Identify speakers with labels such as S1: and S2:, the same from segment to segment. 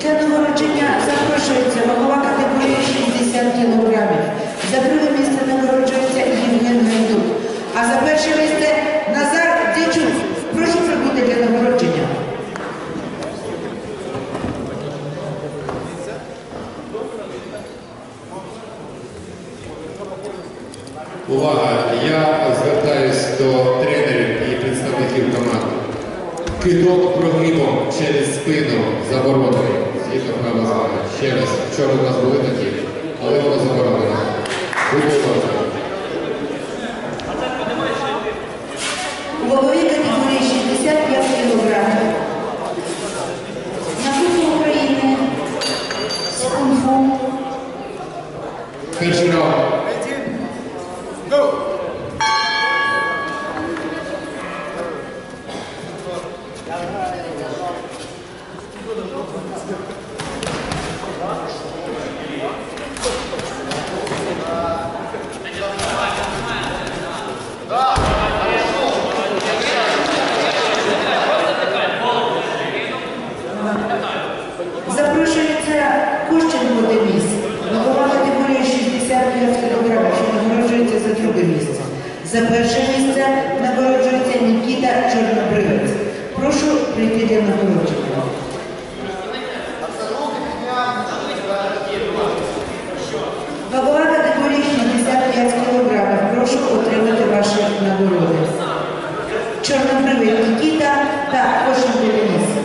S1: Для нагородження запрошується голова категорії 60 кілограмів. За друге місце нагороджується Євген Гайдук. А за перше місце Назар Дячук. Прошу прибути для нагородження.
S2: Увага! Кидок прогибом через спину змагань. Ще раз, вчора у нас були такі, але воно заборонено. Будь ласка.
S1: У ваговій категорії 65 кілограмів. На Кубку України з кунг-фу
S2: Перший раунд.
S1: Запрошується Кущенко Денис, голова категорії 65 кг, що нагороджується за друге місце. За перше місце нагороджується Нікіта Чорнобривець. Прошу прийти для нагородження. Вагова категорії 65 кг. Прошу отримати ваші нагороди. Чорнобривий Нікіта та Кошенко Денис.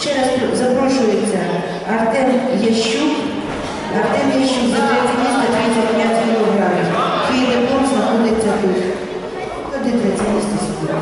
S1: Ще раз запрошується Артем Ящук. Артем Ящук за третє місце 35 кілограмів. Твій диплом знаходиться тут. Ходи третє місце сюди.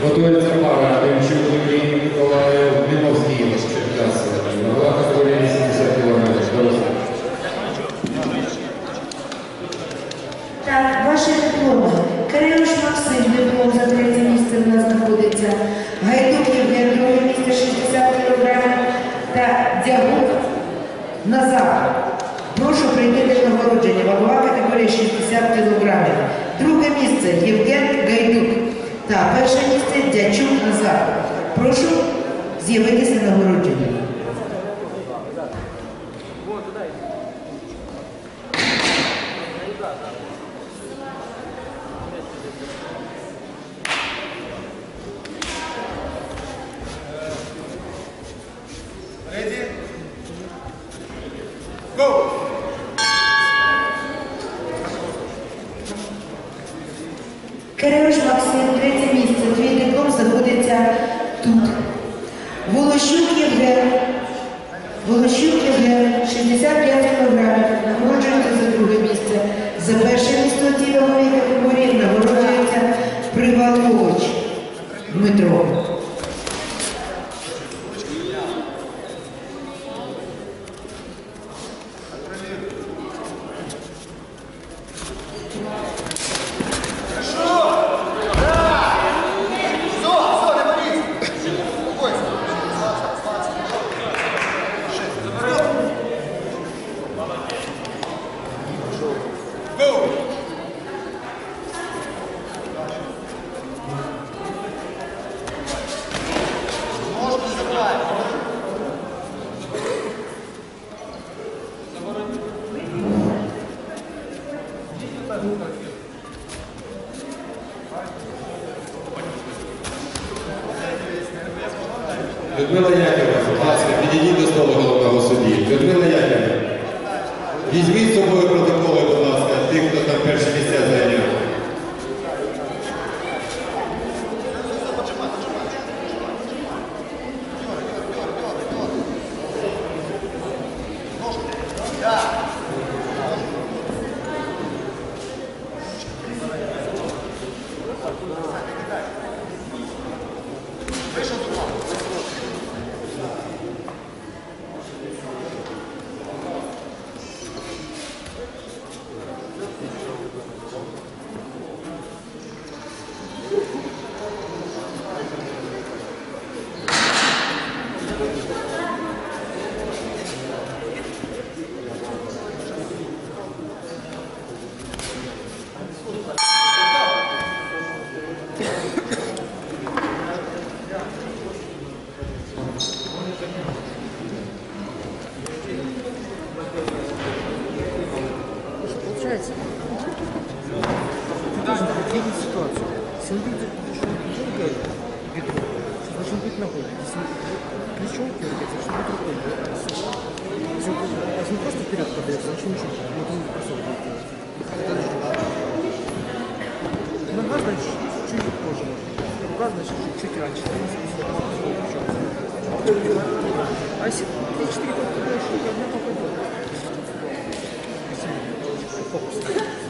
S1: будь ласка.
S2: Готується пара Демчук Юрій Миколаїв Димовський Черкаси. Голова категорії 80 кг.
S1: Так, ваші дипломи. Кирилюш Максим, диплом за третє місце в нас знаходиться. Гайдук Євген, друге місце 60 кг. Та Дягук Назар. Прошу прийти для нагородження. Вагова категорія 60 кг. Друге місце Євген Гайдук. Та перше місце Дячук Назар. Прошу з'явитися на нагородження. Волощук ЄВ, 65 років.
S2: Людмила Яківна, будь ласка, підійдіть до столу головного судді. Людмила Яківна, візьміть собою
S3: предвидеть ситуацию. Если он видит, что дергает бедро, должен быть ногой. Если плечом дергает, должен быть рукой. Если он, просто вперед подается, значит ничего. Вот он просто будет делать. Нога, значит, чуть позже может. Рука, значит, чуть раньше. А если 3-4 года больше, то одна попадет. Фокус.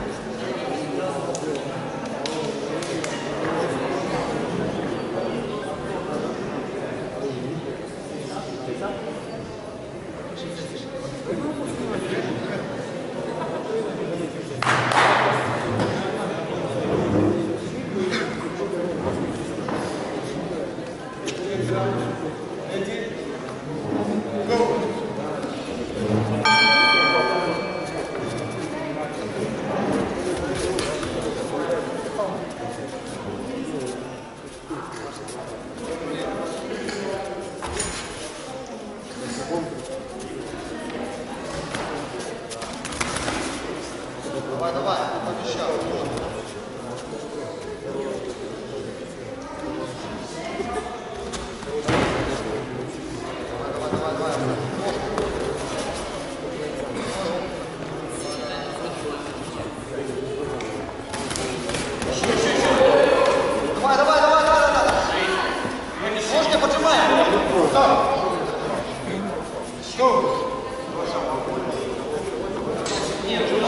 S2: Нет,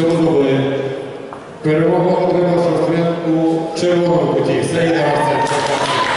S2: цьому двобої. Перемогу отримав спортсмен у червоному куті. Саїда Арсенко.